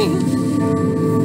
fuse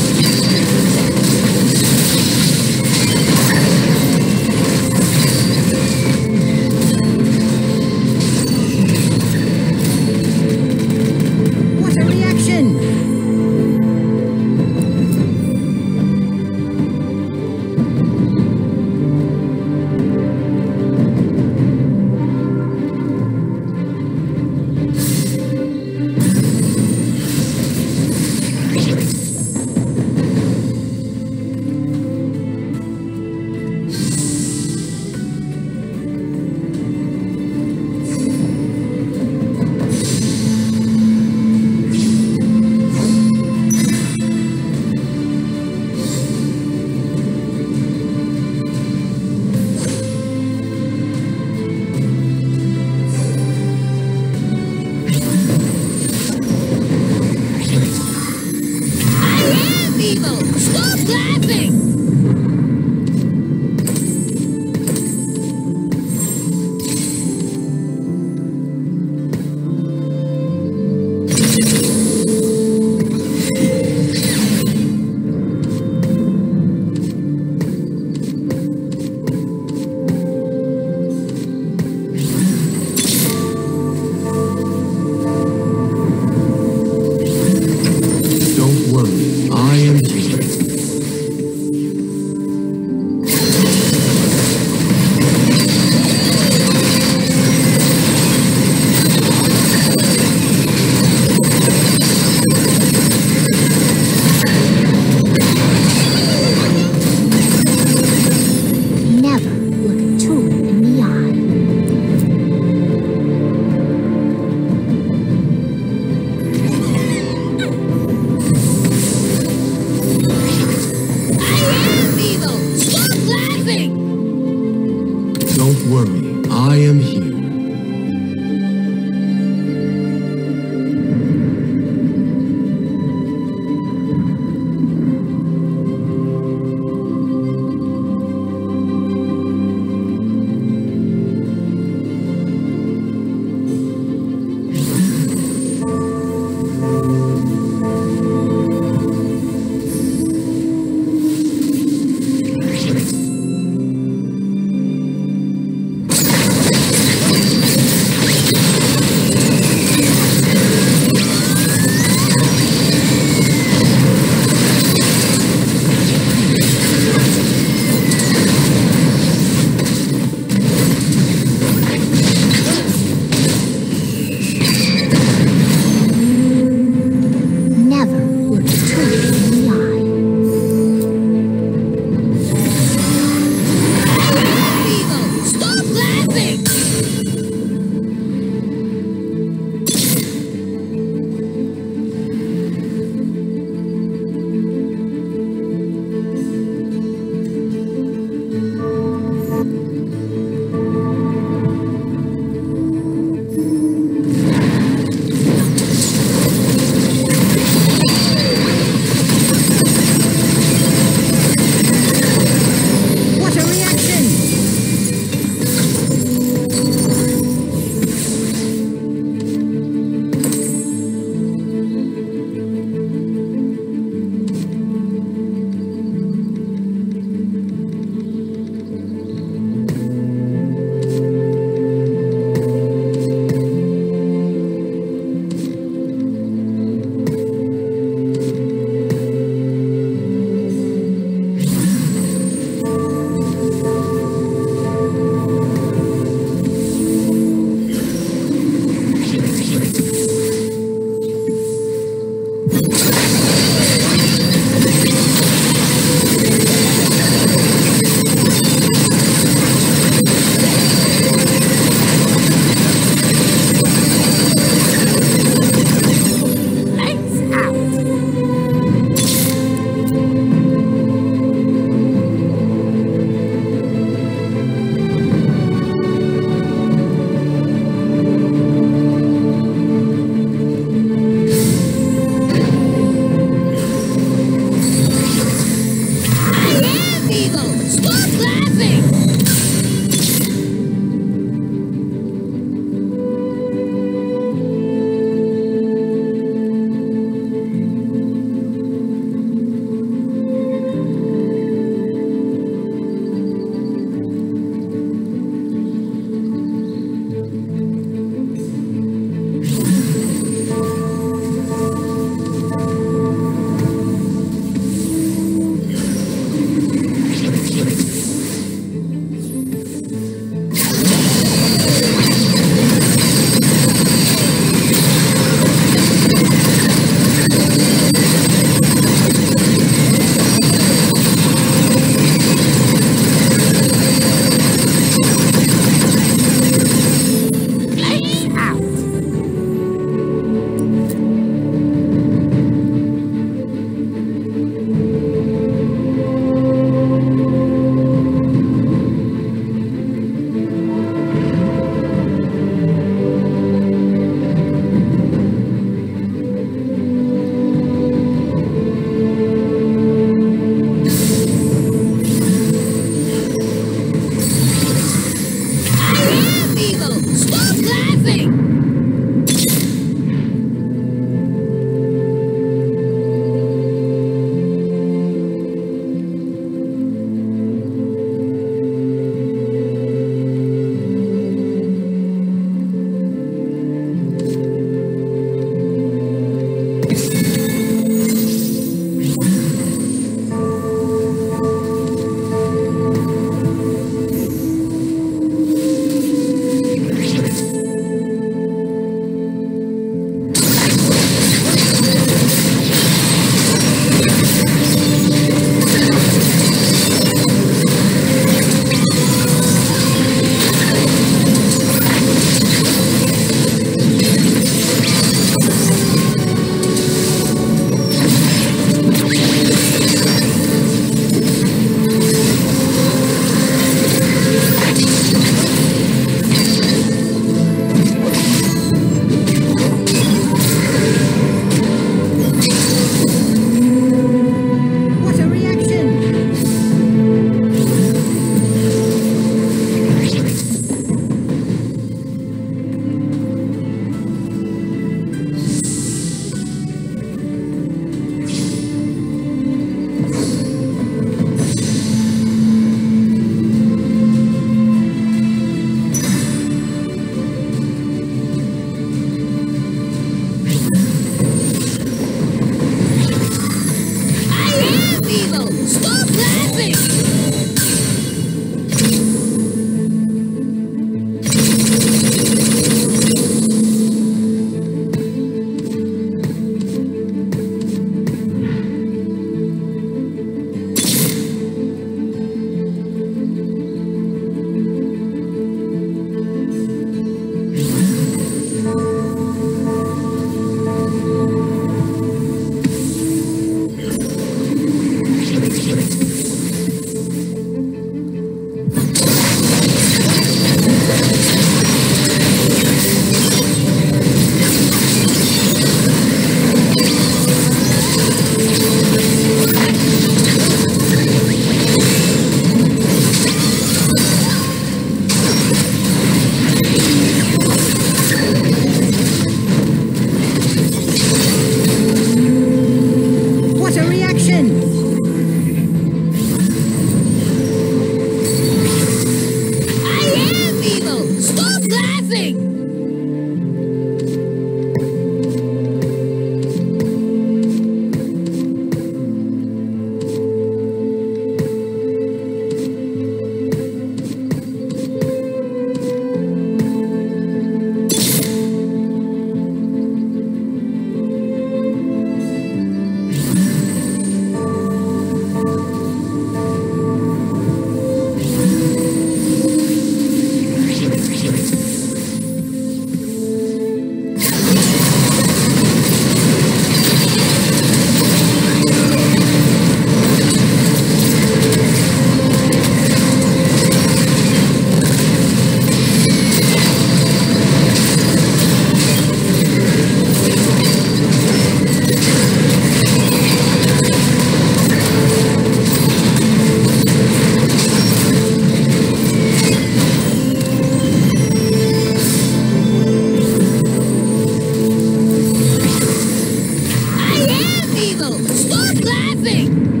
I am evil! Stop laughing!